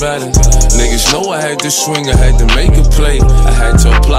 Niggas know I had to swing, I had to make a play. I had to apply.